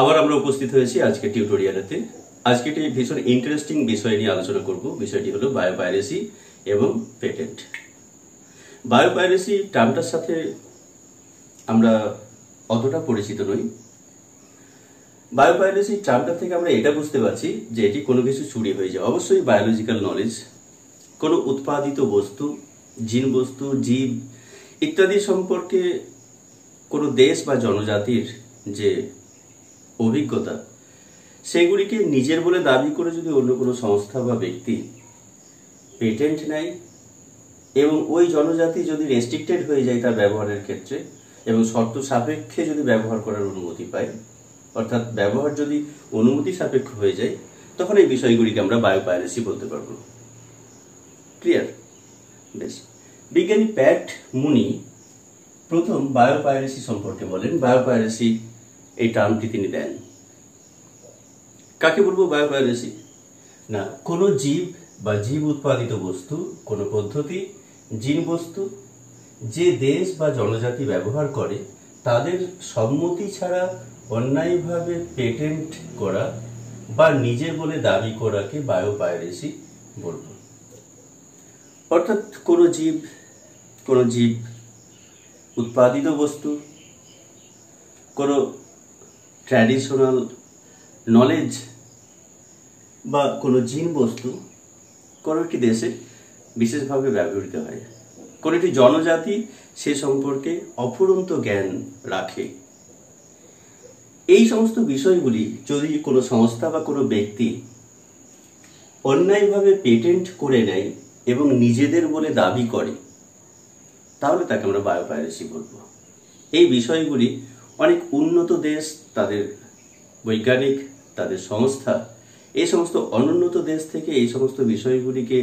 আবার আমরা উপস্থিত হয়েছি আজকে টিউটোরিয়ালেতে। আজকে একটি ভীষণ ইন্টারেস্টিং বিষয় নিয়ে আলোচনা করব। বিষয়টি হলো বায়োপাইরেসি এবং পেটেন্ট বায়োপাইরেসি টার্মটার সাথে আমরা অতটা পরিচিত নই। বায়োপাইরেসি টার্মটা থেকে আমরা এটা বুঝতে পারছি যে এটি কোনো কিছু চুরি হয়ে যায়। অবশ্যই বায়োলজিক্যাল নলেজ কোনো উৎপাদিত বস্তু, জিন বস্তু, জীব ইত্যাদি সম্পর্কে কোনো দেশ বা জনজাতির যে অভিজ্ঞতা। সেগুলিকে নিজের বলে দাবি করে যদি অন্য কোনো সংস্থা বা ব্যক্তি পেটেন্ট নেয় এবং ওই জনজাতি যদি রেস্ট্রিক্টেড হয়ে যায় তার ব্যবহারের ক্ষেত্রে এবং শর্ত সাপেক্ষে যদি ব্যবহার করার অনুমতি পায়, অর্থাৎ ব্যবহার যদি অনুমতি সাপেক্ষ হয়ে যায়, তখন এই বিষয়গুলিকে আমরা বায়োপাইরেসি বলতে পারব। ক্লিয়ার বেশ। বিজ্ঞানী প্যাট মুনি প্রথম বায়োপাইরেসি সম্পর্কে বলেন। বায়োপাইরেসি এই টার্মটি তিনি দেন। কাকে বলব? বায়োপাইরেসি না কোনো জীব বা জীব উৎপাদিত বস্তু কোনো পদ্ধতি জিন বস্তু যে দেশ বা জনজাতি ব্যবহার করে তাদের সম্মতি ছাড়া অন্যায়ভাবে পেটেন্ট করা বা নিজের বলে দাবি করাকে বায়োপাইরেসি বলব। অর্থাৎ কোনো জীব কোনো জীব উৎপাদিত বস্তু কোনো ট্র্যাডিশনাল নলেজ বা কোনো জিন বস্তু কোনো একটি দেশে বিশেষভাবে ব্যবহৃত হয়। কোনো একটি জনজাতি সে সম্পর্কে অফুরন্ত জ্ঞান রাখে। এই সমস্ত বিষয়গুলি যদি কোনো সংস্থা বা কোনো ব্যক্তি অন্যায়ভাবে পেটেন্ট করে নেয় এবং নিজেদের বলে দাবি করে, তাহলে তাকে আমরা বায়োপাইরেসি বলব। এই বিষয়গুলি অনেক উন্নত দেশ, তাদের বৈজ্ঞানিক, তাদের সংস্থা, এই সমস্ত অনুন্নত দেশ থেকে এই সমস্ত বিষয়গুলিকে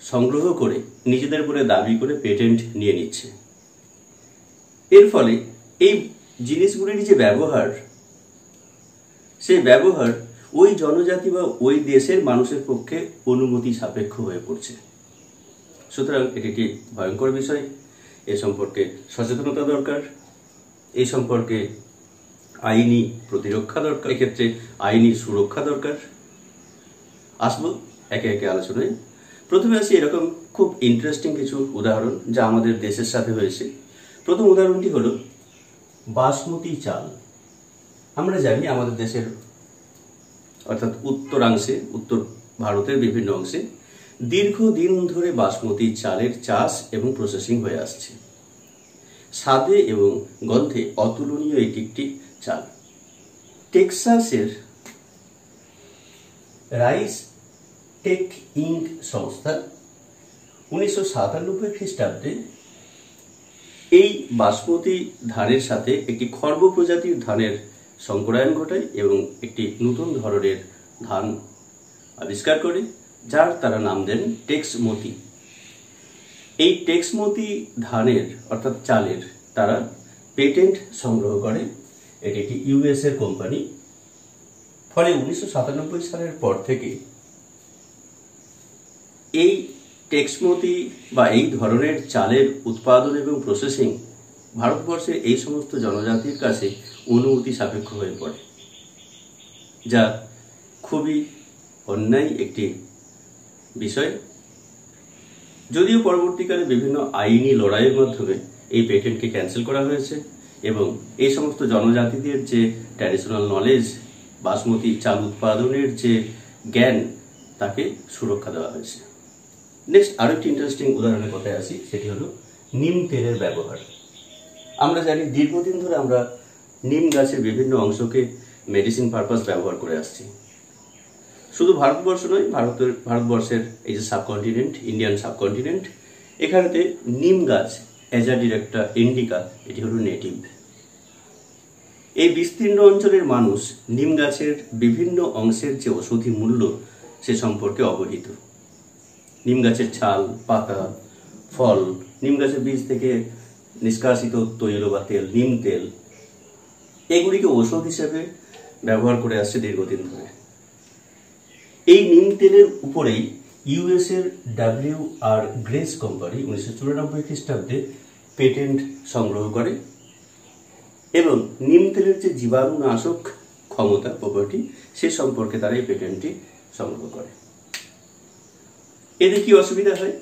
সংগ্রহ করে নিজেদের বলে দাবি করে পেটেন্ট নিয়ে নিচ্ছে। এর ফলে এই জিনিসগুলির যে ব্যবহার, সেই ব্যবহার ওই জনজাতি বা ওই দেশের মানুষের পক্ষে অনুমতি সাপেক্ষ হয়ে পড়ছে। সুতরাং এটি একটি ভয়ঙ্কর বিষয়। এ সম্পর্কে সচেতনতা দরকার। এই সম্পর্কে আইনি প্রতিরক্ষা দরকার। এক্ষেত্রে আইনি সুরক্ষা দরকার। আসব একে একে আলোচনায়। প্রথমে আসি এরকম খুব ইন্টারেস্টিং কিছু উদাহরণ যা আমাদের দেশের সাথে হয়েছে। প্রথম উদাহরণটি হলো বাসমতি চাল। আমরা জানি আমাদের দেশের অর্থাৎ উত্তরাংশে, উত্তর ভারতের বিভিন্ন অংশে দীর্ঘদিন ধরে বাসমতি চালের চাষ এবং প্রসেসিং হয়ে আসছে। স্বাদে এবং গন্ধে অতুলনীয় এটি একটি চাল। টেক্সাসের রাইস টেক ইঙ্ক সংস্থা উনিশশো সাতানব্বই খ্রিস্টাব্দে এই বাসমতি ধানের সাথে একটি খর্ব প্রজাতির ধানের সংকরায়ন ঘটায় এবং একটি নতুন ধরনের ধান আবিষ্কার করে, যার তারা নাম দেন টেক্সমতি। এই টেক্সমতি ধানের, অর্থাৎ চালের, তারা পেটেন্ট সংগ্রহ করে। এটি একটি ইউএস এর কোম্পানি ফলে উনিশশো সাতানব্বই সালের পর থেকে এই টেক্সমতি বা এই ধরনের চালের উৎপাদন এবং প্রসেসিং ভারতবর্ষের এই সমস্ত জনজাতির কাছে অনুমতি সাপেক্ষ হয়ে পড়ে, যা খুবই অন্যায় একটি বিষয়। যদিও পরবর্তীকালে বিভিন্ন আইনি লড়াইয়ের মাধ্যমে এই পেটেন্টকে ক্যান্সেল করা হয়েছে এবং এই সমস্ত জনজাতিদের যে ট্র্যাডিশনাল নলেজ বাসমতি চাল উৎপাদনের যে জ্ঞান, তাকে সুরক্ষা দেওয়া হয়েছে। নেক্সট আরও একটি ইন্টারেস্টিং উদাহরণের কথায় আসি, সেটি হলো নিম তেলের ব্যবহার। আমরা জানি দীর্ঘদিন ধরে আমরা নিম গাছের বিভিন্ন অংশকে মেডিসিন পারপাস ব্যবহার করে আসছি। শুধু ভারতবর্ষ নয়, ভারতের, ভারতবর্ষের এই যে সাবকন্টিনেন্ট ইন্ডিয়ান সাবকন্টিনেন্ট, এখানেতে নিম গাছ অ্যাজাডির একটা ইন্ডিকা এটি হলো নেটিভ এই বিস্তীর্ণ অঞ্চলের মানুষ নিম গাছের বিভিন্ন অংশের যে ওষুধি মূল্য সে সম্পর্কে অবহিত। নিম গাছের ছাল, পাতা, ফল, নিম গাছের বীজ থেকে নিষ্কাশিত তৈল বা তেল, নিম তেল, এগুলিকে ওষুধ হিসেবে ব্যবহার করে আসছে দীর্ঘদিন ধরে। এই নিম তেলের উপরেই ইউএস এর ডাব্লিউ আর গ্রেস কোম্পানি উনিশশো চুরানব্বই খ্রিস্টাব্দে পেটেন্ট সংগ্রহ করে এবং নিম তেলের যে জীবাণুনাশক ক্ষমতা প্রপার্টি সে সম্পর্কে তারা এই পেটেন্টটি সংগ্রহ করে। এতে কি অসুবিধা হয়?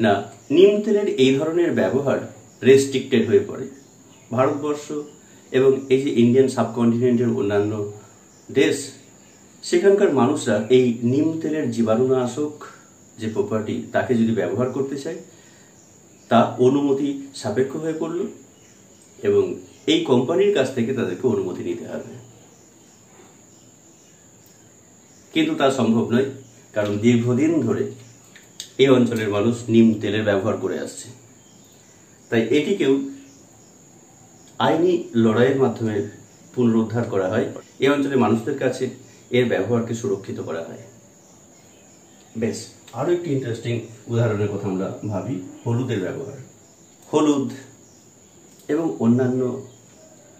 না, নিম তেলের এই ধরনের ব্যবহার রেস্ট্রিক্টেড হয়ে পড়ে। ভারতবর্ষ এবং এই যে ইন্ডিয়ান সাবকন্টিনেন্টের অন্যান্য দেশ সেখানকার মানুষরা এই নিম তেলের জীবাণুনাশক যে প্রপার্টি তাকে যদি ব্যবহার করতে চায়, তা অনুমতি সাপেক্ষ হয়ে পড়ল এবং এই কোম্পানির কাছ থেকে তাদেরকে অনুমতি নিতে হবে। কিন্তু তা সম্ভব নয়, কারণ দীর্ঘদিন ধরে এই অঞ্চলের মানুষ নিম তেলের ব্যবহার করে আসছে। তাই এটিকেও আইনি লড়াইয়ের মাধ্যমে পুনরুদ্ধার করা হয়। এই অঞ্চলের মানুষদের কাছে এর ব্যবহারকে সুরক্ষিত করা হয়। বেশ। আরও একটি ইন্টারেস্টিং উদাহরণের কথা আমরা ভাবি, হলুদের ব্যবহার। হলুদ এবং অন্যান্য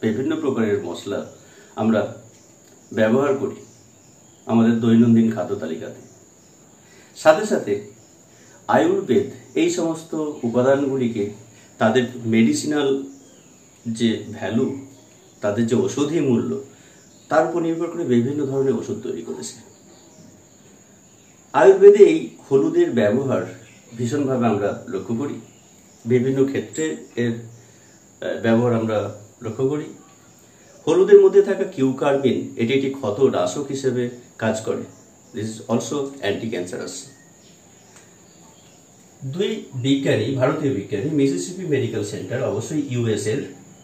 বিভিন্ন প্রকারের মশলা আমরা ব্যবহার করি আমাদের দৈনন্দিন খাদ্য তালিকাতে। সাথে সাথে আয়ুর্বেদ এই সমস্ত উপাদানগুলিকে তাদের মেডিসিনাল যে ভ্যালু তাদের যে ওষুধি মূল্য তার উপর নির্ভর করে বিভিন্ন ধরনের ওষুধ তৈরি করেছে। আয়ুর্বেদে এই হলুদের ব্যবহার ভীষণভাবে আমরা লক্ষ্য করি। বিভিন্ন ক্ষেত্রে এর ব্যবহার আমরা লক্ষ্য করি। হলুদের মধ্যে থাকা কিউকার্বিন, এটি একটি ক্ষত রাসক হিসেবে কাজ করে। This is also anti cancerous দুই বিজ্ঞানী, ভারতীয় বিজ্ঞানী মিসিসিপি মেডিকেল সেন্টার অবশ্যই ইউএস এর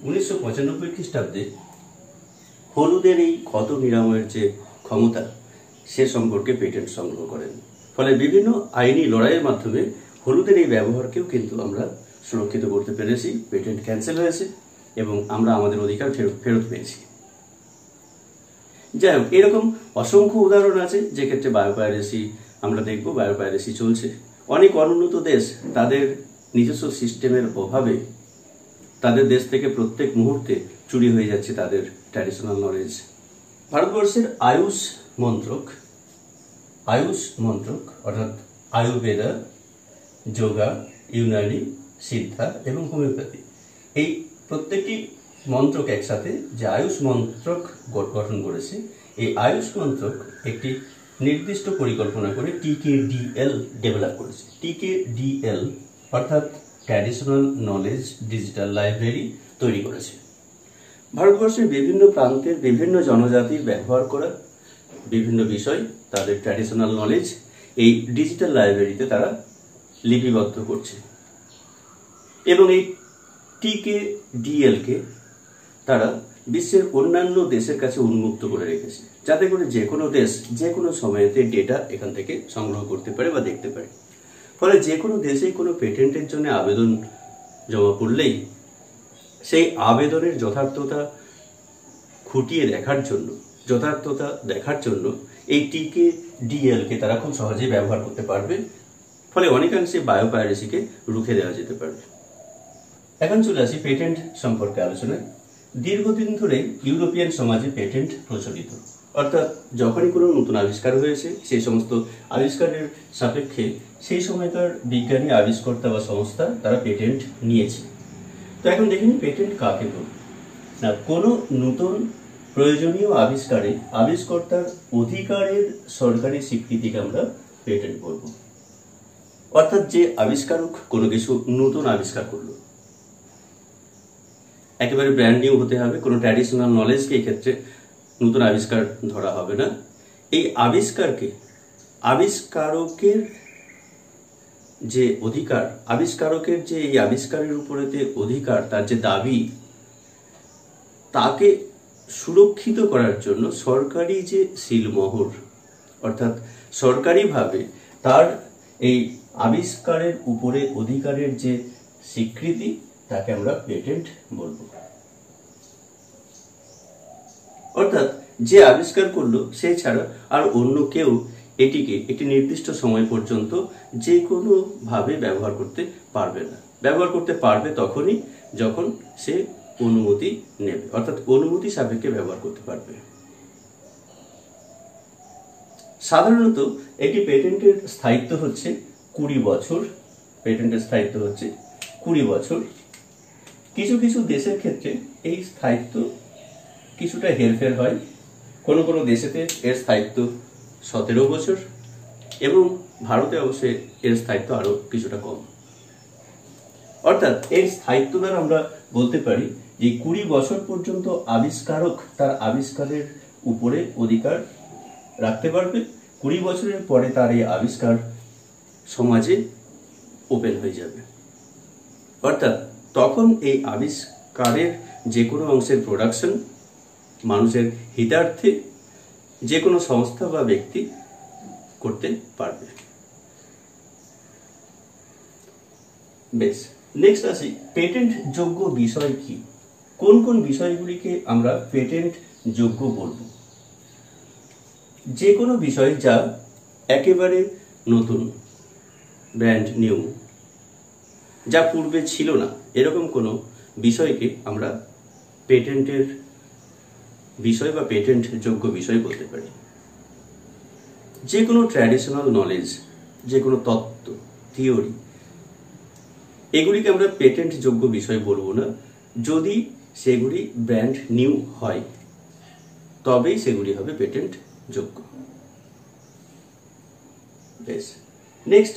উনিশশো পঁচানব্বই খ্রিস্টাব্দে হলুদের এই ক্ষত নিরাময়ের যে ক্ষমতা, সে সম্পর্কে পেটেন্ট সংগ্রহ করেন। ফলে বিভিন্ন আইনি লড়াইয়ের মাধ্যমে হলুদের এই ব্যবহারকেও কিন্তু আমরা সুরক্ষিত করতে পেরেছি, পেটেন্ট ক্যান্সেল হয়েছে এবং আমরা আমাদের অধিকার ফেরত পেয়েছি। যাই হোক, এরকম অসংখ্য উদাহরণ আছে, যে ক্ষেত্রে বায়োপাইরেসি আমরা দেখব, বায়োপাইরেসি চলছে। অনেক অনুন্নত দেশ তাদের নিজস্ব সিস্টেমের অভাবে তাদের দেশ থেকে প্রত্যেক মুহূর্তে চুরি হয়ে যাচ্ছে তাদের ট্র্যাডিশনাল নলেজ ভারতবর্ষের আয়ুষ মন্ত্রক আয়ুষ মন্ত্রক অর্থাৎ আয়ুর্বেদা যোগা ইউনানি সিদ্ধা এবং হোমিওপ্যাথি এই প্রত্যেকটি মন্ত্রক একসাথে যে আয়ুষ মন্ত্রক গঠন করেছে, এই আয়ুষ মন্ত্রক একটি নির্দিষ্ট পরিকল্পনা করে টিকেডিএল ডেভেলপ করেছে। টিকেডিএল অর্থাৎ ট্র্যাডিশনাল নলেজ ডিজিটাল লাইব্রেরি তৈরি করেছে। ভারতবর্ষের বিভিন্ন প্রান্তের বিভিন্ন জনজাতির ব্যবহার করা বিভিন্ন বিষয়, তাদের ট্র্যাডিশনাল নলেজ এই ডিজিটাল লাইব্রেরিতে তারা লিপিবদ্ধ করছে। এবং এই টিকে ডিএলকে তারা বিশ্বের অন্যান্য দেশের কাছে উন্মুক্ত করে রেখেছে, যাতে করে যে কোনো দেশ যে কোনো সময়েতে ডেটা এখান থেকে সংগ্রহ করতে পারে বা দেখতে পারে। ফলে যে কোনো দেশেই কোনো পেটেন্টের জন্য আবেদন জমা পড়লেই সেই আবেদনের যথার্থতা খুঁটিয়ে দেখার জন্য, যথার্থতা দেখার জন্য এই টিকে ডিএলকে তারা খুব সহজেই ব্যবহার করতে পারবে। ফলে অনেকাংশে বায়োপাইরেসিকে রুখে দেওয়া যেতে পারবে এখন চলে আসি পেটেন্ট সম্পর্কে আলোচনায়। দীর্ঘদিন ধরে ইউরোপিয়ান সমাজে পেটেন্ট প্রচলিত। অর্থাৎ যখনই কোনো নতুন আবিষ্কার হয়েছে সেই সমস্ত আবিষ্কারের সাপেক্ষে সেই সময়কার বিজ্ঞানী, আবিষ্কর্তা বা সংস্থা তারা পেটেন্ট নিয়েছে। তো এখন দেখিনি পেটেন্ট কাকে বলব না, কোনো নতুন প্রয়োজনীয় আবিষ্কারে আবিষ্কর্তার অধিকারের সরকারি স্বীকৃতিকে আমরা পেটেন্ট বলব। অর্থাৎ যে আবিষ্কারক কোনো কিছু নতুন আবিষ্কার করল, একেবারে ব্র্যান্ড নিউ হতে হবে, কোনো ট্র্যাডিশনাল নলেজকে এক্ষেত্রে নতুন আবিষ্কার ধরা হবে না। এই আবিষ্কারকে, আবিষ্কারকের যে অধিকার, আবিষ্কারকের যে এই আবিষ্কারের উপরেতে অধিকার, তার যে দাবি, তাকে সুরক্ষিত করার জন্য সরকারি যে সিলমোহর, অর্থাৎ সরকারিভাবে তার এই আবিষ্কারের উপরে অধিকারের যে স্বীকৃতি, তাকে আমরা পেটেন্ট বলব। অর্থাৎ যে আবিষ্কার করল, সে ছাড়া আর অন্য কেউ এটিকে একটি নির্দিষ্ট সময় পর্যন্ত যে কোনো ভাবে ব্যবহার করতে পারবে না। ব্যবহার করতে পারবে তখনই যখন সে অনুমতি নেবে, অর্থাৎ অনুমতি সাপেক্ষে ব্যবহার করতে পারবে। সাধারণত এটি পেটেন্টের স্থায়িত্ব হচ্ছে কুড়ি বছর, পেটেন্টের স্থায়িত্ব হচ্ছে কুড়ি বছর। কিছু কিছু দেশের ক্ষেত্রে এই স্থায়িত্ব কিছুটা হেরফের হয়। কোনো কোনো দেশেতে এর স্থায়িত্ব সতেরো বছর, এবং ভারতে অবশ্যই এর স্থায়িত্ব আরও কিছুটা কম। অর্থাৎ এর স্থায়িত্ব দ্বারা আমরা বলতে পারি যে কুড়ি বছর পর্যন্ত আবিষ্কারক তার আবিষ্কারের উপরে অধিকার রাখতে পারবে। কুড়ি বছরের পরে তার এই আবিষ্কার সমাজে ওপেন হয়ে যাবে। অর্থাৎ তখন এই আবিষ্কারের যে কোনো অংশের প্রোডাকশন মানুষের হিতার্থে যে কোনো সংস্থা বা ব্যক্তি করতে পারবে। বেশ নেক্সট আসি। পেটেন্ট যোগ্য বিষয় কি? কোন কোন বিষয়গুলিকে আমরা পেটেন্ট যোগ্য বলব? যে কোনো বিষয় যা একেবারে নতুন ব্র্যান্ড নিউ যা পূর্বে ছিল না, এরকম কোনো বিষয়কে আমরা পেটেন্টের বিষয় বা পেটেন্ট যোগ্য বিষয় বলতে পারি। যে কোনো ট্র্যাডিশনাল নলেজ যে কোনো তত্ত্ব থিওরি এগুলিকে আমরা পেটেন্ট যোগ্য বিষয় বলব না। যদি সেগুলি ব্র্যান্ড নিউ হয়, তবেই সেগুলি হবে পেটেন্ট যোগ্য বেশ। নেক্সট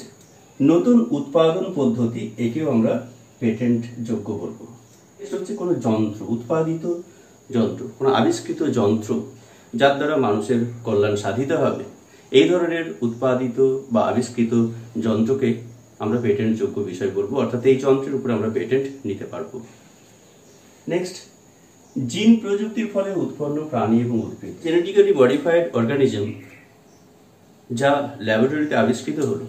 নতুন উৎপাদন পদ্ধতি, একেও আমরা পেটেন্ট যোগ্য বলব হচ্ছে কোনো যন্ত্র, উৎপাদিত যন্ত্র, কোনো আবিষ্কৃত যন্ত্র যার দ্বারা মানুষের কল্যাণ সাধিত হবে। এই ধরনের উৎপাদিত বা আবিষ্কৃত যন্ত্রকে আমরা পেটেন্ট যোগ্য বিষয় বলব, অর্থাৎ এই যন্ত্রের উপরে আমরা পেটেন্ট নিতে পারব। নেক্সট জিন প্রযুক্তির ফলে উৎপন্ন প্রাণী এবং উদ্ভিদ। জেনেটিক্যালি মডিফাইড অর্গানিজম যা ল্যাবরেটরিতে আবিষ্কৃত হলো,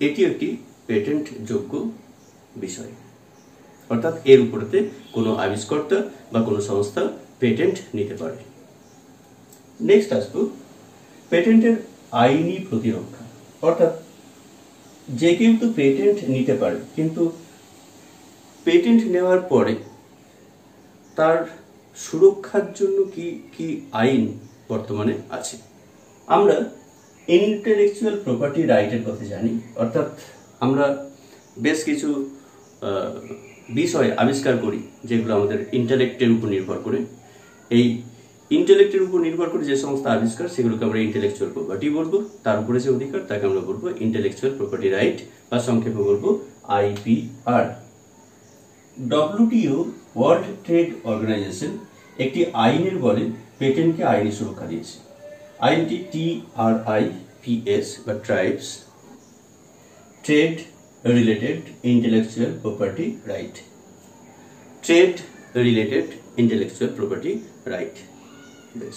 এটি একটি পেটেন্ট যোগ্য বিষয়। অর্থাৎ এর উপরেতে কোনো আবিষ্কর্তা বা কোনো সংস্থা পেটেন্ট নিতে পারে নেক্সট আসব, পেটেন্টের আইনি প্রতিরক্ষা। অর্থাৎ যে কেউ তো পেটেন্ট নিতে পারে, কিন্তু পেটেন্ট নেওয়ার পরে তার সুরক্ষার জন্য কি কি আইন বর্তমানে আছে? আমরা ইন্টেলেকচুয়াল প্রপার্টি রাইটের কথা জানি, অর্থাৎ আমরা বেশ কিছু বিষয় আবিষ্কার করি, যেগুলো আমাদের ইন্টেলেক্টের উপর নির্ভর করে। এই ইন্টেলেক্টের উপর নির্ভর করে যে সমস্ত আবিষ্কার, সেগুলোকে আমরা ইন্টেলেকচুয়াল প্রপার্টি বলব। তার উপরে যে অধিকার, তাকে আমরা বলব ইন্টেলেকচুয়াল প্রপার্টি রাইট বা সংক্ষেপে বলব IPR WTO world trade organisation একটি আইনের বলে পেটেন্টকে আইনি সুরক্ষা দিয়েছে। আইনটি টি আর আই পিএস বা TRIPS trade related intellectual property right trade related intellectual property right বেশ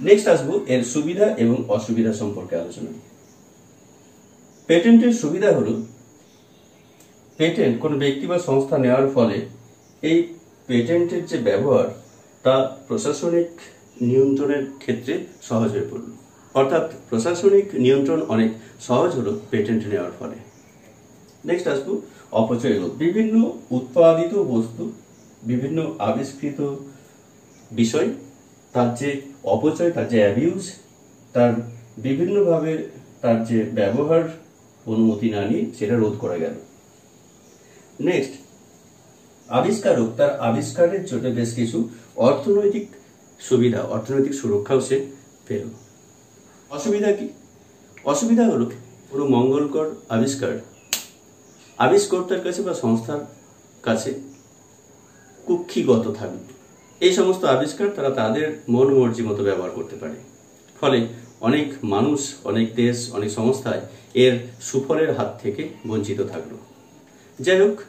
নেক্সট আসব এর সুবিধা এবং অসুবিধা সম্পর্কে আলোচনা। পেটেন্টের সুবিধা হলো পেটেন্ট কোনো ব্যক্তি বা সংস্থা নেওয়ার ফলে এই পেটেন্টের যে ব্যবহার, তা প্রশাসনিক নিয়ন্ত্রণের ক্ষেত্রে সহজ হয়ে পড়ল। অর্থাৎ প্রশাসনিক নিয়ন্ত্রণ অনেক সহজ হলো পেটেন্ট নেওয়ার ফলে। নেক্সট আসব অপচয় রোধ বিভিন্ন উৎপাদিত বস্তু বিভিন্ন আবিষ্কৃত বিষয় তার যে অপচয় তার যে অ্যাবিউজ তার বিভিন্নভাবে তার যে ব্যবহার অনুমতি না নিয়ে সেটা রোধ করা গেল নেক্সট আবিষ্কারক তার আবিষ্কারের জন্য বেশ কিছু অর্থনৈতিক সুবিধা অর্থনৈতিক সুরক্ষাও সে পেল অসুবিধা কি অসুবিধা হলো কোনো মঙ্গলকর আবিষ্কার আবিষ্কর্তার কাছে বা সংস্থার কাছে কুক্ষিগত থাকবে। এই সমস্ত আবিষ্কার তারা তাদের মন মর্জি মতো ব্যবহার করতে পারে। ফলে অনেক মানুষ, অনেক দেশ, অনেক সংস্থায় এর সুফলের হাত থেকে বঞ্চিত থাকল। যাই হোক,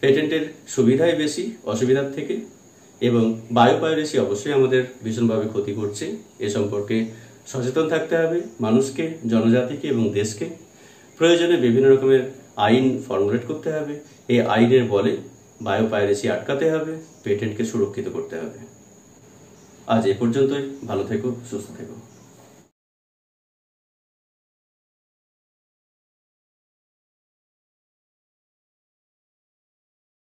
পেটেন্টের সুবিধাই বেশি, অসুবিধার থেকে, এবং বায়োপাইরেসি অবশ্যই আমাদের ভীষণভাবে ক্ষতি করছে। এ সম্পর্কে সচেতন থাকতে হবে মানুষকে, জনজাতিকে এবং দেশকে। প্রয়োজনে বিভিন্ন রকমের আইন ফর্মুলেট করতে হবে, এই আইনের বলে বায়ো বায়োপাইরেসি আটকাতে হবে, পেটেন্টকে সুরক্ষিত করতে হবে। আজ এ পর্যন্তই, ভালো থেকো, সুস্থ থেকো।